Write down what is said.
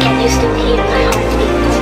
Can you still hear my heartbeat?